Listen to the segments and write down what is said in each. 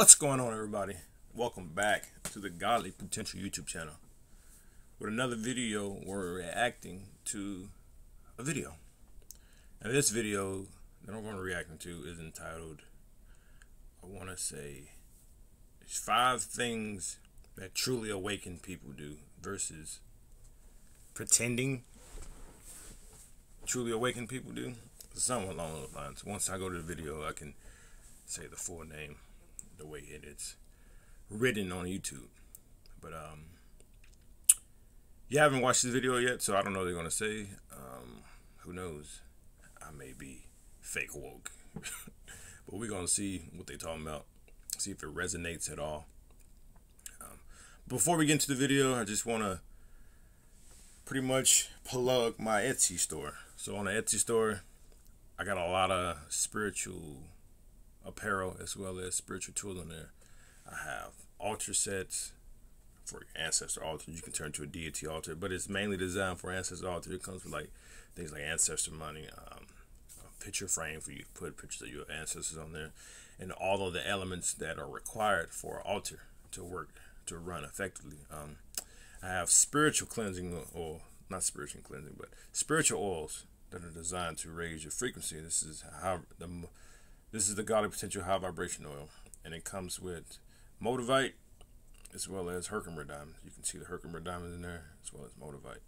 What's going on, everybody? Welcome back to the Godly Potential YouTube channel with another video where we're reacting to a video. And this video that I'm going to react to is entitled, I want to say, five things that truly awakened people do versus pretending truly awakened people do. Something along those lines. Once I go to the video, I can say the full name the way it is written on YouTube. But um, you haven't watched the video yet, so I don't know what they're gonna say. Um, who knows? I may be fake woke, but we're gonna see what they talking about. See if it resonates at all. Um, before we get into the video, I just wanna pretty much plug my Etsy store. So on the Etsy store, I got a lot of spiritual apparel as well as spiritual tools in there. I have altar sets for ancestor altar. You can turn to a deity altar, but it's mainly designed for ancestor altar. It comes with like things like ancestor money, um, a picture frame for you to put pictures of your ancestors on there, and all of the elements that are required for an altar to work to run effectively. Um, I have spiritual cleansing or not spiritual cleansing, but spiritual oils that are designed to raise your frequency. This is how the this is the Godly Potential High Vibration Oil, and it comes with Moldavite as well as Herkimer Diamonds. You can see the Herkimer Diamonds in there as well as Moldavite.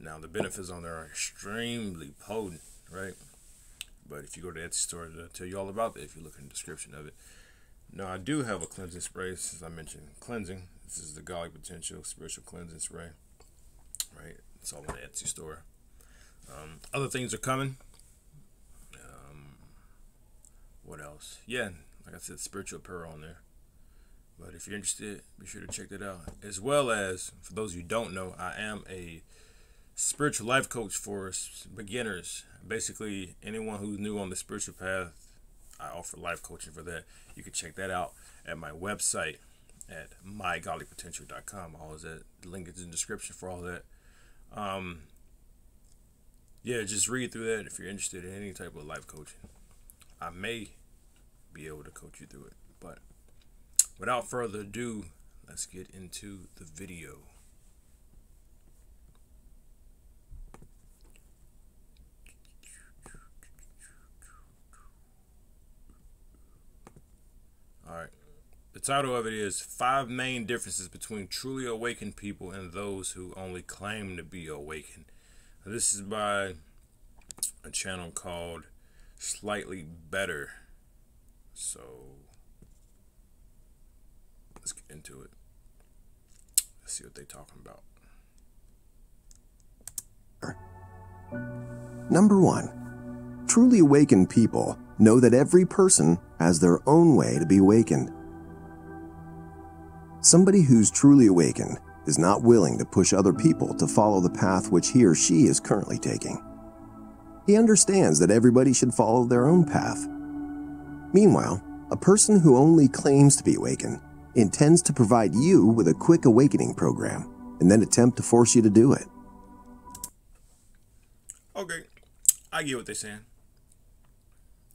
Now, the benefits on there are extremely potent, right? But if you go to Etsy store, they'll tell you all about it if you look in the description of it. Now, I do have a cleansing spray, as I mentioned, cleansing. This is the Godly Potential Spiritual Cleansing Spray, right? It's all in the Etsy store. Um, other things are coming. What else? Yeah, like I said, spiritual apparel on there. But if you're interested, be sure to check that out. As well as, for those you don't know, I am a spiritual life coach for beginners. Basically, anyone who's new on the spiritual path, I offer life coaching for that. You can check that out at my website at mygodlypotential.com. All is that the link is in the description for all that. Um, yeah, just read through that if you're interested in any type of life coaching. I may be able to coach you through it. But without further ado, let's get into the video. Alright. The title of it is Five Main Differences Between Truly Awakened People and Those Who Only Claim to Be Awakened. This is by a channel called Slightly Better. So let's get into it. Let's see what they're talking about. Number one, truly awakened people know that every person has their own way to be awakened. Somebody who's truly awakened is not willing to push other people to follow the path which he or she is currently taking. He understands that everybody should follow their own path Meanwhile, a person who only claims to be awakened intends to provide you with a quick awakening program and then attempt to force you to do it. Okay, I get what they're saying.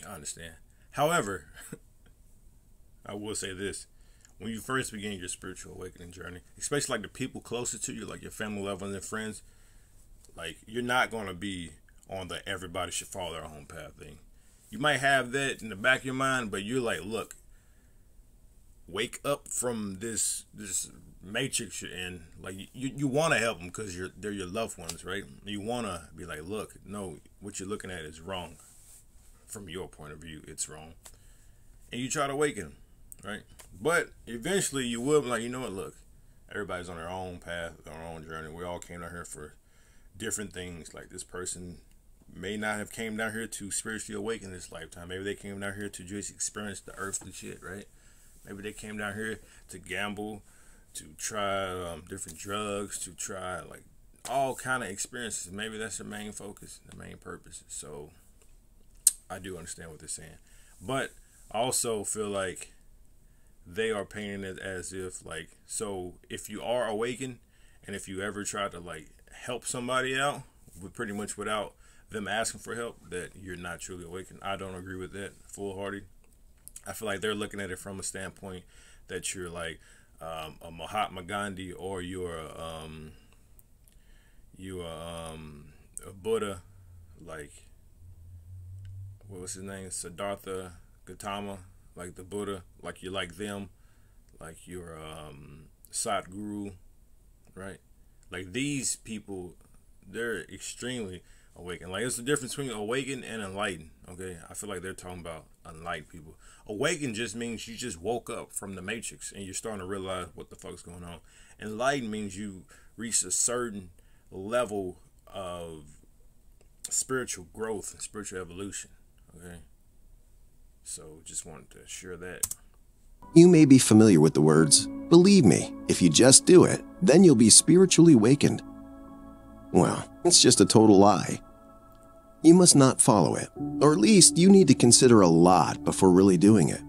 I understand. However, I will say this. When you first begin your spiritual awakening journey, especially like the people closer to you, like your family, loved ones, and friends, like you're not going to be on the everybody should follow their own path thing you might have that in the back of your mind, but you're like, look, wake up from this this matrix you're in. Like you, you want to help them because you're they're your loved ones, right? You want to be like, look, no, what you're looking at is wrong. From your point of view, it's wrong, and you try to awaken them, right? But eventually, you will be like, you know what? Look, everybody's on their own path, their own journey. We all came out here for different things. Like this person may not have came down here to spiritually awaken this lifetime. Maybe they came down here to just experience the earthly shit, right? Maybe they came down here to gamble, to try um, different drugs, to try like all kind of experiences. Maybe that's their main focus, the main purpose. So I do understand what they're saying, but I also feel like they are painting it as if like so if you are awakened and if you ever try to like help somebody out with pretty much without them asking for help that you're not truly awakened. I don't agree with that full hearted. I feel like they're looking at it from a standpoint that you're like um, a Mahatma Gandhi or you're um, you're um, a Buddha, like what was his name, Siddhartha Gautama, like the Buddha, like you're like them, like you're um, Sadhguru, right? Like these people, they're extremely awakened. Like it's the difference between awakened and enlightened. Okay, I feel like they're talking about enlightened people. Awakened just means you just woke up from the matrix and you're starting to realize what the fuck's going on. Enlightened means you reach a certain level of spiritual growth and spiritual evolution. Okay, so just wanted to share that. You may be familiar with the words, believe me, if you just do it, then you'll be spiritually awakened. Well, it's just a total lie. You must not follow it, or at least you need to consider a lot before really doing it.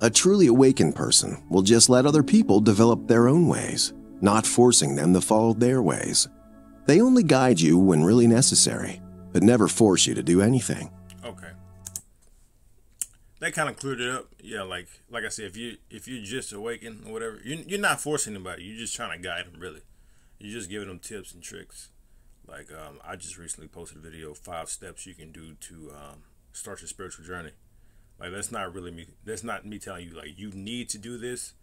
A truly awakened person will just let other people develop their own ways, not forcing them to follow their ways. They only guide you when really necessary, but never force you to do anything. Okay. That kind of cleared it up. Yeah, like like I said, if you if you're just awakened or whatever, you're, you're not forcing anybody. You're just trying to guide them. Really, you're just giving them tips and tricks. Like um, I just recently posted a video, five steps you can do to um, start your spiritual journey. Like that's not really me. That's not me telling you like you need to do this.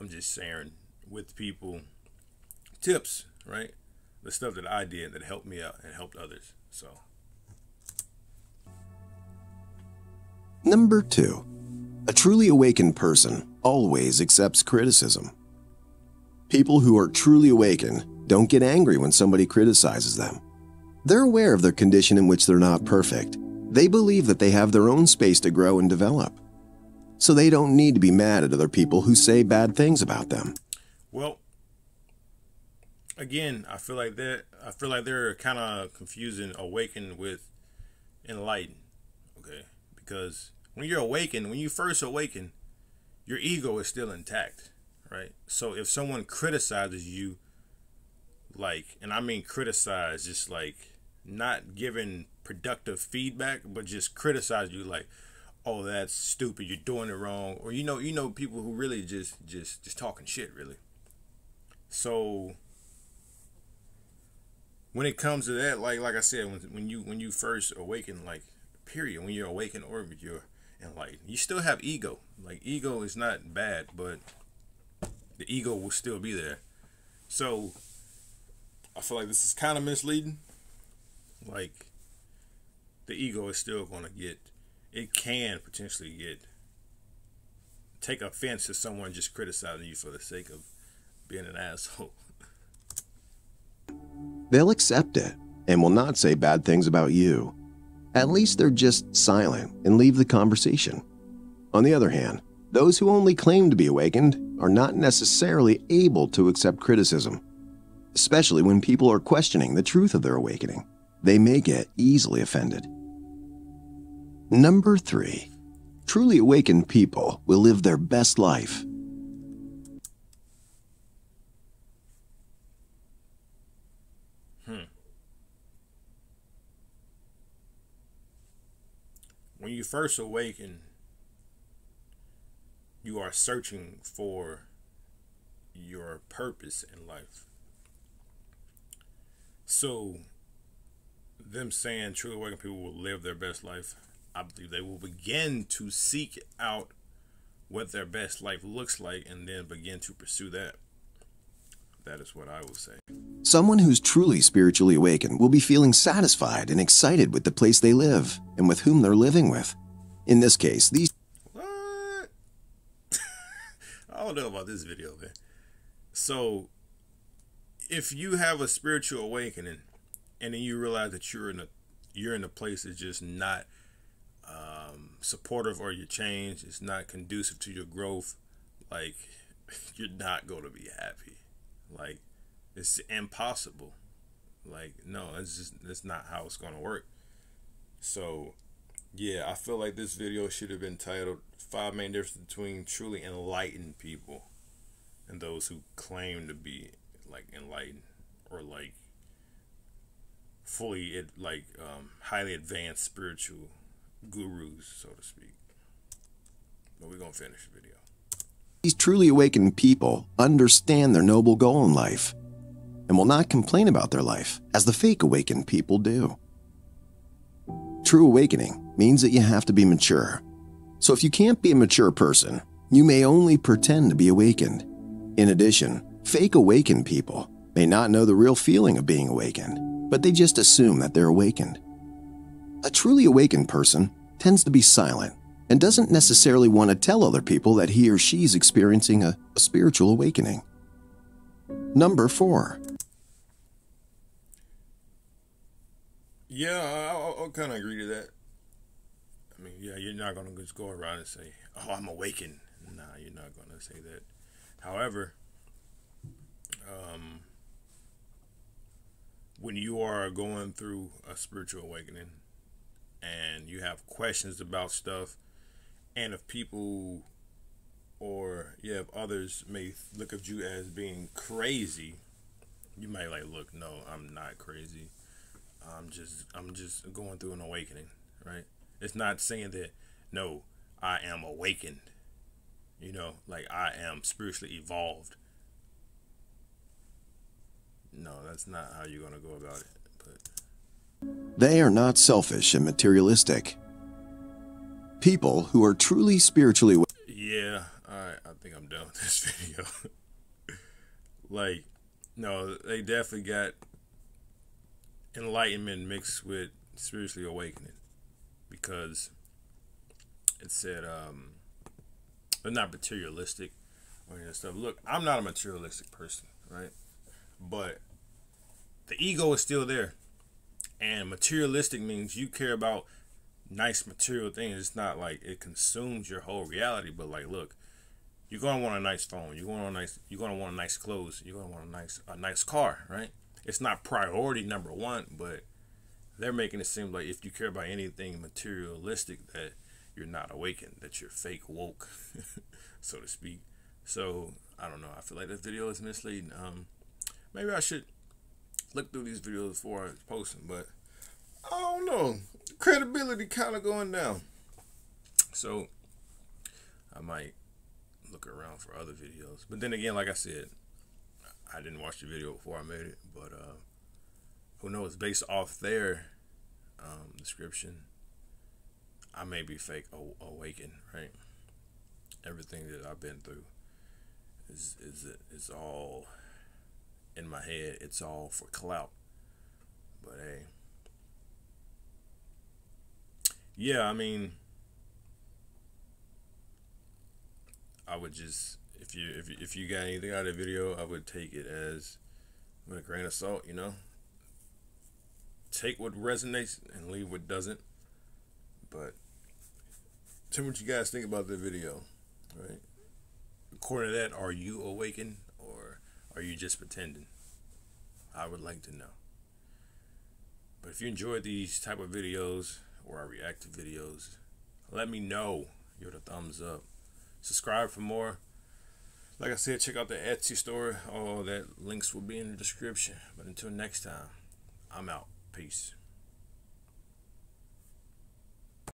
I'm just sharing with people tips, right? The stuff that I did that helped me out and helped others. So. Number two, a truly awakened person always accepts criticism. People who are truly awakened don't get angry when somebody criticizes them. They're aware of their condition in which they're not perfect. They believe that they have their own space to grow and develop. So they don't need to be mad at other people who say bad things about them. Well, again, I feel like that I feel like they're kind of confusing awakened with enlightened. Okay? Because when you're awakened, when you first awaken, your ego is still intact, right? So if someone criticizes you like and I mean criticize just like not giving productive feedback but just criticize you like oh that's stupid you're doing it wrong or you know you know people who really just just just talking shit really. So when it comes to that like like I said when when you when you first awaken like period when you're awakened or you're enlightened you still have ego. Like ego is not bad but the ego will still be there. So I feel like this is kind of misleading. Like, the ego is still going to get, it can potentially get, take offense to someone just criticizing you for the sake of being an asshole. They'll accept it and will not say bad things about you. At least they're just silent and leave the conversation. On the other hand, those who only claim to be awakened are not necessarily able to accept criticism especially when people are questioning the truth of their awakening. They may get easily offended. Number three, truly awakened people will live their best life. Hmm. When you first awaken, you are searching for your purpose in life. So, them saying truly awakened people will live their best life, I believe they will begin to seek out what their best life looks like and then begin to pursue that. That is what I will say. Someone who's truly spiritually awakened will be feeling satisfied and excited with the place they live and with whom they're living with. In this case, these. What? I don't know about this video, man. So, if you have a spiritual awakening and then you realize that you're in a you're in a place that's just not um, supportive or your change, it's not conducive to your growth, like you're not going to be happy. Like it's impossible. Like no, it's just that's not how it's going to work. So yeah, I feel like this video should have been titled Five Main Differences Between Truly Enlightened People and Those Who Claim to Be like enlightened or like fully it like um, highly advanced spiritual gurus, so to speak. But we're gonna finish the video. These truly awakened people understand their noble goal in life and will not complain about their life as the fake awakened people do. True awakening means that you have to be mature. So if you can't be a mature person, you may only pretend to be awakened. In addition, fake awakened people may not know the real feeling of being awakened, but they just assume that they're awakened. A truly awakened person tends to be silent and doesn't necessarily want to tell other people that he or she's experiencing a, a spiritual awakening. Number 4. Yeah, I, I, I kind of agree to that. I mean, yeah, you're not going to just go around and say, oh, I'm awakened. Nah, you're not going to say that. However, um, when you are going through a spiritual awakening and you have questions about stuff, and if people or yeah, if others may look at you as being crazy, you might like, look, no, I'm not crazy. I'm just I'm just going through an awakening, right? It's not saying that no, I am awakened. You know, like I am spiritually evolved. No, that's not how you're gonna go about it. But They are not selfish and materialistic. People who are truly spiritually yeah, alright, I think I'm done with this video. like, no, they definitely got enlightenment mixed with spiritually awakening because it said um they're not materialistic or any of that stuff. Look, I'm not a materialistic person, right? But the ego is still there. And materialistic means you care about nice material things. It's not like it consumes your whole reality, but like look, you're gonna want a nice phone, you're gonna want a nice you're gonna want a nice clothes, you're gonna want a nice a nice car, right? It's not priority number one, but they're making it seem like if you care about anything materialistic that you're not awakened, that you're fake woke, so to speak. So I don't know. I feel like this video is misleading. Um, maybe I should look through these videos before I post them, but I don't know. Credibility kind of going down. So I might look around for other videos. But then again, like I said, I didn't watch the video before I made it, but uh, who knows? Based off their um, description, I may be fake awakened, right? Everything that I've been through is is is all in my head. It's all for clout. But hey, yeah, I mean, I would just if you if you, if you got anything out of the video, I would take it as with a grain of salt. You know, take what resonates and leave what doesn't. But tell me what you guys think about the video, right? According to that, are you awakened are you just pretending? I would like to know. But if you enjoy these type of videos or I react to videos, let me know. Give it a thumbs up. Subscribe for more. Like I said, check out the Etsy store. All that links will be in the description. But until next time, I'm out. Peace.